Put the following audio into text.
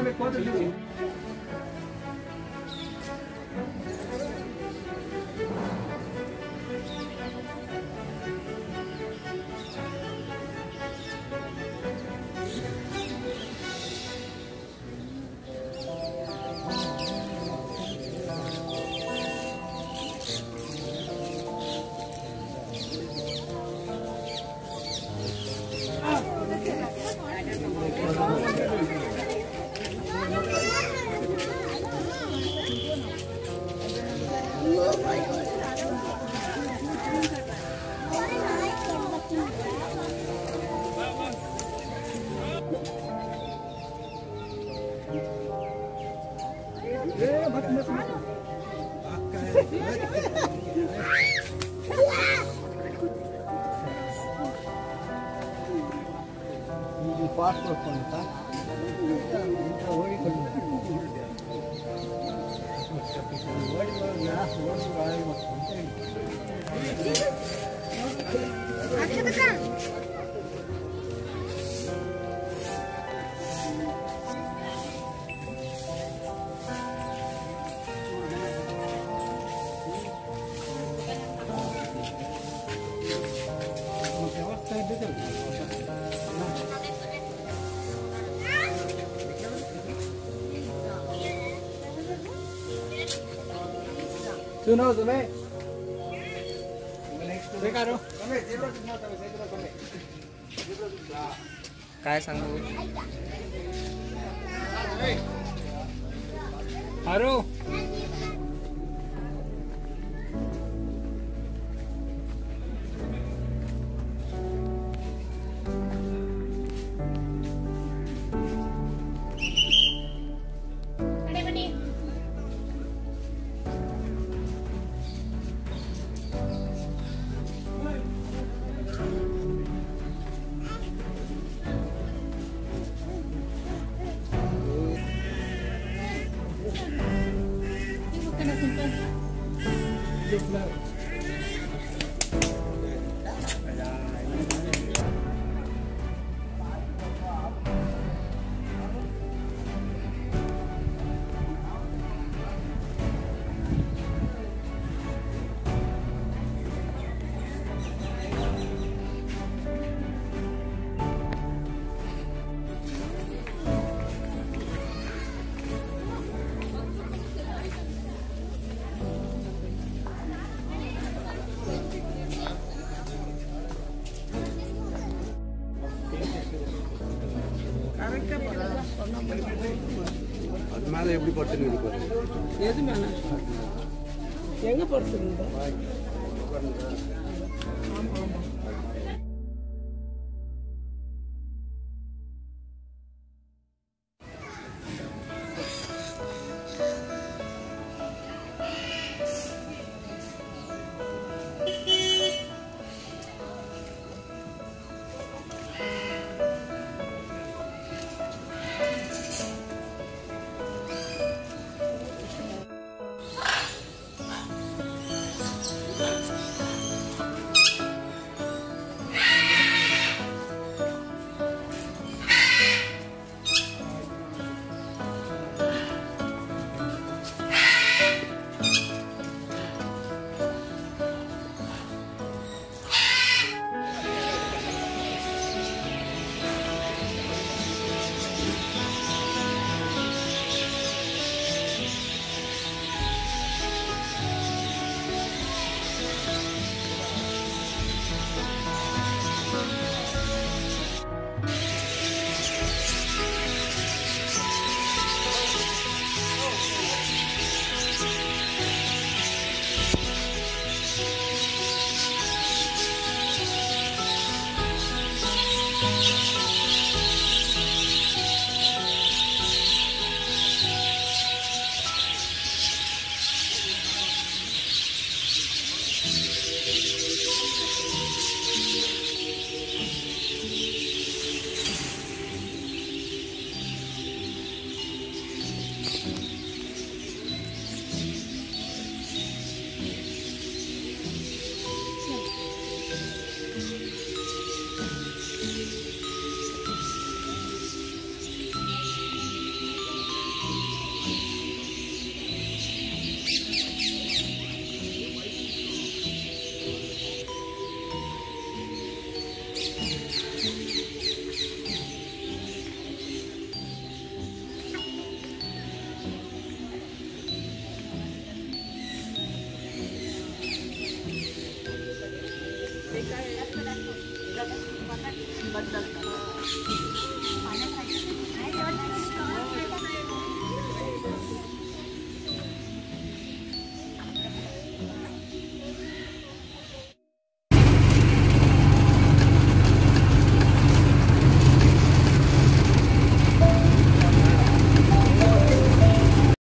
também conta de barcos con. सुनो तुम्हें बेकारो काय सांगू? Big love. அது மேலே எப்படி படுத்துன்னு பாரு எது மேல? எங்க படுத்துருந்த ஆமா ஆமா. excuse.